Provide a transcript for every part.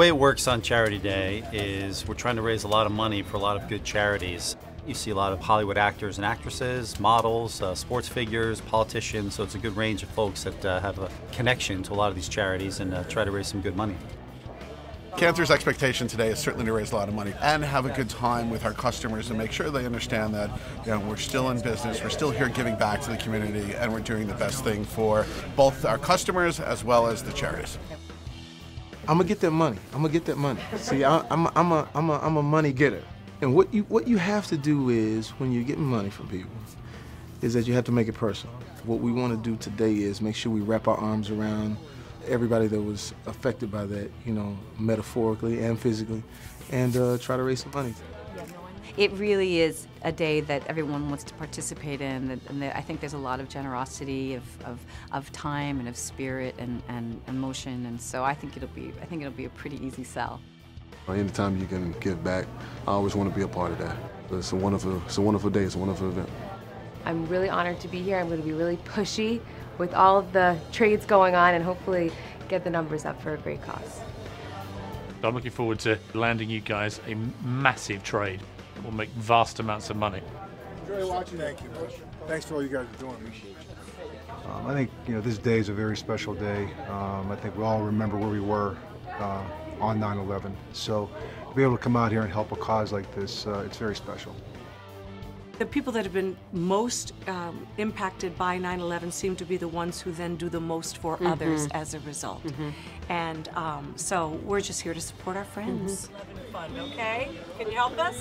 way it works on Charity Day is we're trying to raise a lot of money for a lot of good charities. You see a lot of Hollywood actors and actresses, models, uh, sports figures, politicians, so it's a good range of folks that uh, have a connection to a lot of these charities and uh, try to raise some good money. Cantor's expectation today is certainly to raise a lot of money and have a good time with our customers and make sure they understand that you know, we're still in business, we're still here giving back to the community, and we're doing the best thing for both our customers as well as the charities. I'm gonna get that money. I'm gonna get that money. See, I, I'm a, I'm a, I'm a, I'm a money getter. And what you what you have to do is when you're getting money from people, is that you have to make it personal. What we want to do today is make sure we wrap our arms around everybody that was affected by that, you know, metaphorically and physically, and uh, try to raise some money. It really is a day that everyone wants to participate in, and I think there's a lot of generosity of, of, of time and of spirit and, and emotion, and so I think it'll be I think it'll be a pretty easy sell. Anytime you can give back, I always want to be a part of that. It's a wonderful, it's a wonderful day. It's a wonderful event. I'm really honored to be here. I'm going to be really pushy with all of the trades going on, and hopefully get the numbers up for a great cause. I'm looking forward to landing you guys a massive trade that will make vast amounts of money. Enjoy watching. Thank you. Thanks for all you guys are doing. Appreciate you. Um, I think you know this day is a very special day. Um, I think we all remember where we were uh, on 9/11. So to be able to come out here and help a cause like this, uh, it's very special. The people that have been most um, impacted by 9 11 seem to be the ones who then do the most for mm -hmm. others as a result. Mm -hmm. And um, so we're just here to support our friends. Mm -hmm. Fun, okay? Can you help us?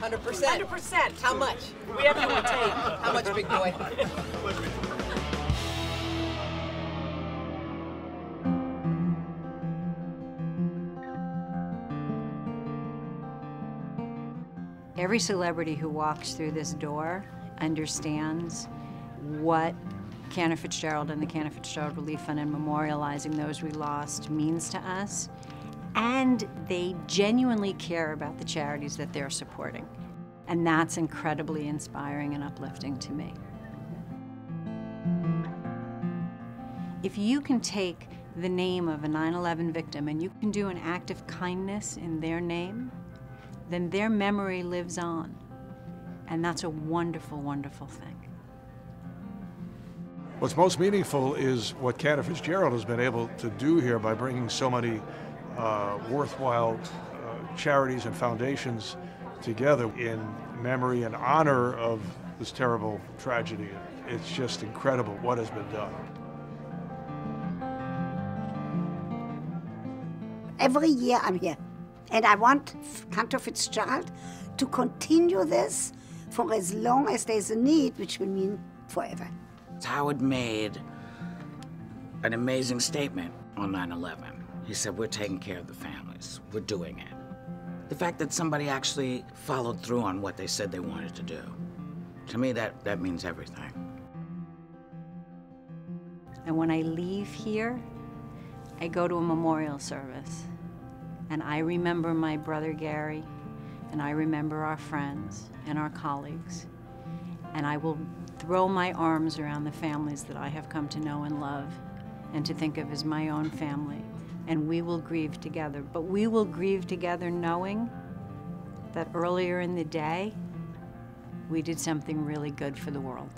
100%. 100%. How much? We have to take. How much, big boy? Every celebrity who walks through this door understands what Cantor Fitzgerald and the Cantor Fitzgerald Relief Fund and memorializing those we lost means to us. And they genuinely care about the charities that they're supporting. And that's incredibly inspiring and uplifting to me. If you can take the name of a 9-11 victim and you can do an act of kindness in their name, then their memory lives on. And that's a wonderful, wonderful thing. What's most meaningful is what Cantor Fitzgerald has been able to do here by bringing so many uh, worthwhile uh, charities and foundations together in memory and honor of this terrible tragedy. It's just incredible what has been done. Every year I'm here. And I want Cantor Fitzgerald to continue this for as long as there's a need, which will mean forever. Howard made an amazing statement on 9 11. He said, We're taking care of the families, we're doing it. The fact that somebody actually followed through on what they said they wanted to do, to me, that, that means everything. And when I leave here, I go to a memorial service. And I remember my brother Gary, and I remember our friends and our colleagues. And I will throw my arms around the families that I have come to know and love and to think of as my own family. And we will grieve together. But we will grieve together knowing that earlier in the day, we did something really good for the world.